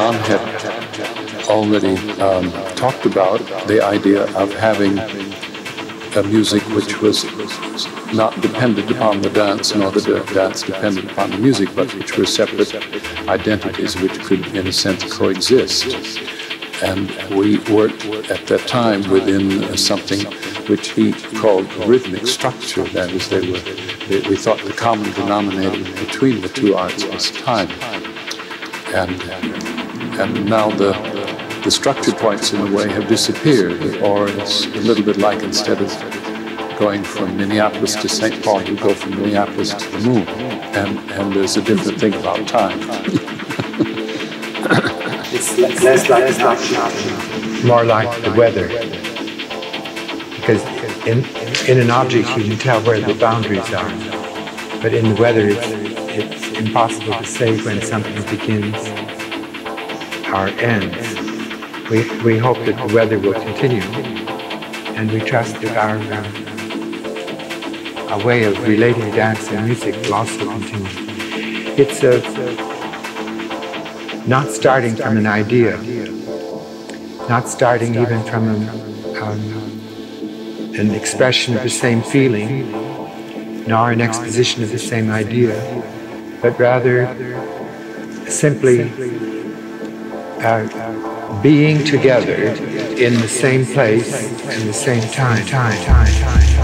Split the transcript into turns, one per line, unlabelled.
John had already um, talked about the idea of having a music which was not dependent upon the dance, nor the dance dependent upon the music, but which were separate identities which could, in a sense, coexist. And we worked at that time within something which he called rhythmic structure. That is, they were, they, we thought the common denominator between the two arts was time. And, and now the, the structure points, in a way, have disappeared, or it's a little bit like instead of going from Minneapolis to St. Paul, you go from Minneapolis to the moon. And, and there's a different thing about time.
it's less like a snapshot, more like the weather. Because in, in an object, you can tell where the boundaries are. But in the weather, it's, it's impossible to say when something begins or ends. We, we hope that the weather will continue, and we trust that our, uh, our way of relating dance and music will also continue. It's a, not starting from an idea, not starting even from an, um, an expression of the same feeling, nor an exposition of the same idea, but rather simply uh, being together in the same place in the same time, time, time, time.